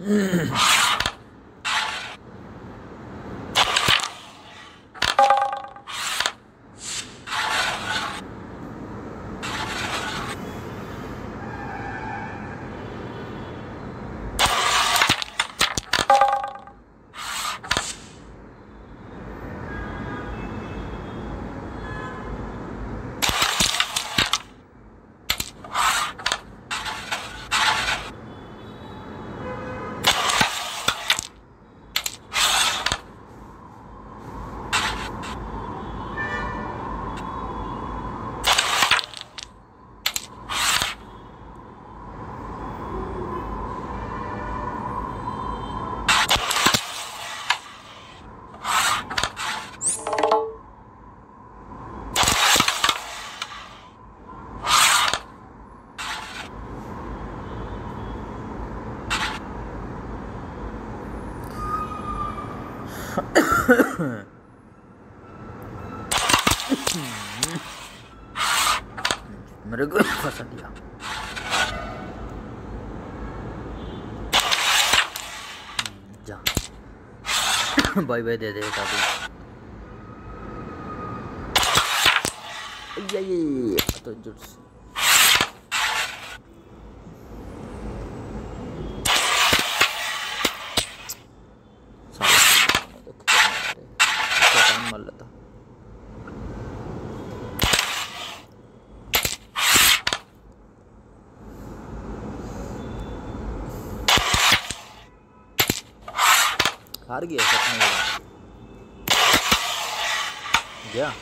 うん。मेरे को फंसा दिया जा बाय बाय दे दे दादी ये ये ये तो जुट से मार लेता हार गया सच गया?